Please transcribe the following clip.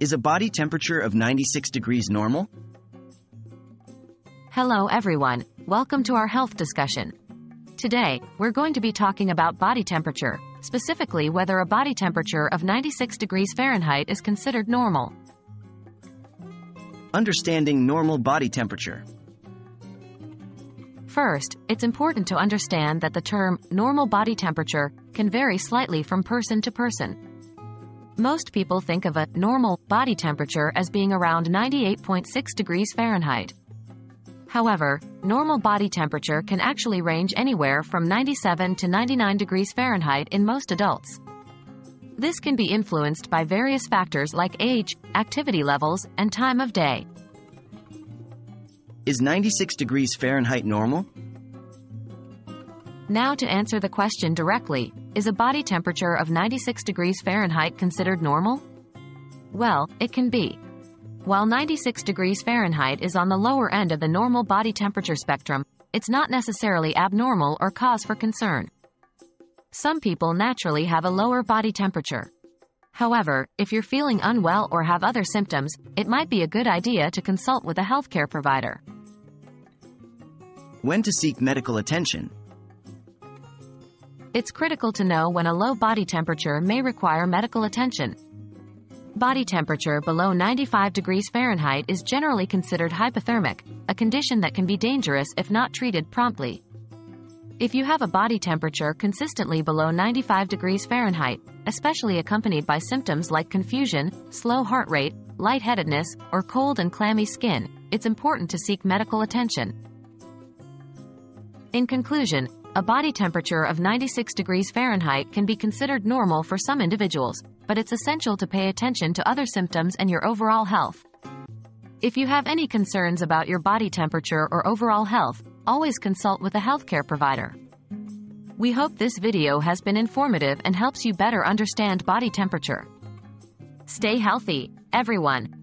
Is a body temperature of 96 degrees normal? Hello everyone, welcome to our health discussion. Today, we're going to be talking about body temperature, specifically whether a body temperature of 96 degrees Fahrenheit is considered normal. Understanding normal body temperature. First, it's important to understand that the term normal body temperature can vary slightly from person to person. Most people think of a normal body temperature as being around 98.6 degrees Fahrenheit. However, normal body temperature can actually range anywhere from 97 to 99 degrees Fahrenheit in most adults. This can be influenced by various factors like age, activity levels, and time of day. Is 96 degrees Fahrenheit normal? Now to answer the question directly, is a body temperature of 96 degrees Fahrenheit considered normal? Well, it can be. While 96 degrees Fahrenheit is on the lower end of the normal body temperature spectrum, it's not necessarily abnormal or cause for concern. Some people naturally have a lower body temperature. However, if you're feeling unwell or have other symptoms, it might be a good idea to consult with a healthcare provider. When to seek medical attention? It's critical to know when a low body temperature may require medical attention. Body temperature below 95 degrees Fahrenheit is generally considered hypothermic, a condition that can be dangerous if not treated promptly. If you have a body temperature consistently below 95 degrees Fahrenheit, especially accompanied by symptoms like confusion, slow heart rate, lightheadedness, or cold and clammy skin, it's important to seek medical attention. In conclusion, a body temperature of 96 degrees Fahrenheit can be considered normal for some individuals, but it's essential to pay attention to other symptoms and your overall health. If you have any concerns about your body temperature or overall health, always consult with a healthcare provider. We hope this video has been informative and helps you better understand body temperature. Stay healthy, everyone.